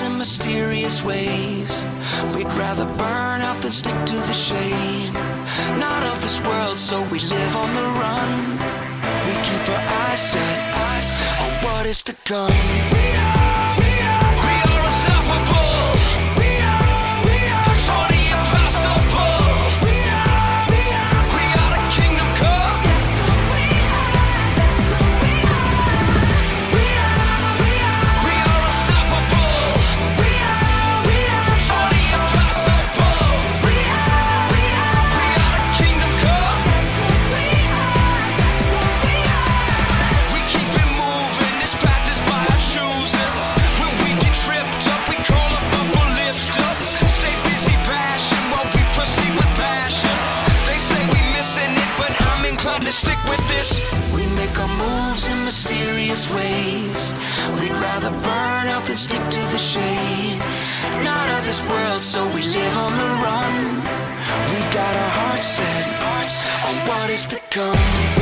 in mysterious ways. We'd rather burn out than stick to the shade. Not of this world, so we live on the run. We keep our eyes set, eyes set on what is to come. We make our moves in mysterious ways. We'd rather burn out than stick to the shade. Not of this world, so we live on the run. We got our hearts set, set on what is to come.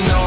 no